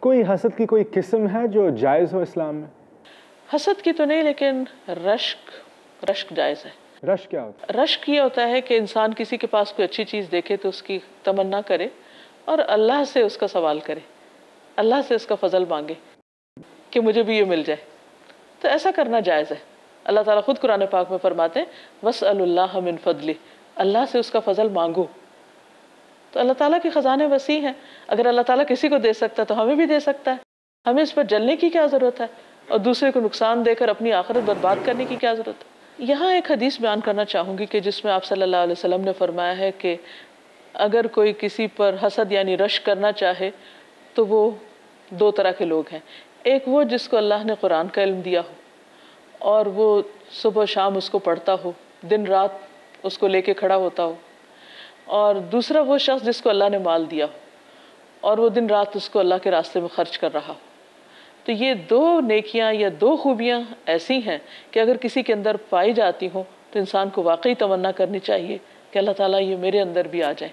کوئی حسد کی کوئی قسم ہے جو جائز ہو اسلام میں؟ حسد کی تو نہیں لیکن رشک رشک جائز ہے۔ رش کیا ہوتا ہے؟ رشک یہ ہوتا ہے کہ انسان کسی کے پاس کوئی اچھی چیز دیکھے تو اس کی تمنا کرے اور اللہ سے اس کا سوال کرے اللہ سے اس کا فضل مانگے کہ مجھے بھی یہ مل جائے۔ تو ایسا کرنا جائز ہے۔ اللہ تعالیٰ خود قرآن پاک میں فرماتے ہیں وس اللہ من فضلی اللہ سے اس کا فضل مانگو۔ تو اللہ تعالیٰ کے خزانے وسیع ہیں۔ اگر اللہ تعالیٰ کسی کو دے سکتا ہے تو ہمیں بھی دے سکتا ہے۔ ہمیں اس پر جلنے کی کیا ضرورت ہے؟ اور دوسرے کو نقصان دے کر اپنی آخرت برباد کرنے کی کیا ضرورت ہے؟ یہاں ایک حدیث بیان کرنا چاہوں گی کہ جس میں آپ صلی اللہ علیہ وسلم نے فرمایا ہے کہ اگر کوئی کسی پر حسد یعنی رش کرنا چاہے تو وہ دو طرح کے لوگ ہیں۔ ایک وہ جس کو اللہ نے قرآن کا علم دیا ہو اور وہ صبح شام اس کو پڑھتا ہو، دن رات اس کو لے کے کھڑا ہوتا ہو۔ اور دوسرا وہ شخص جس کو اللہ نے مال دیا ہو اور وہ دن رات اس کو اللہ کے راستے میں خرچ کر رہا۔ ہو تو یہ دو نیکیاں یا دو خوبیاں ایسی ہیں کہ اگر کسی کے اندر پائی جاتی ہوں تو انسان کو واقعی تمنا کرنی چاہیے کہ اللہ تعالیٰ یہ میرے اندر بھی آ جائے۔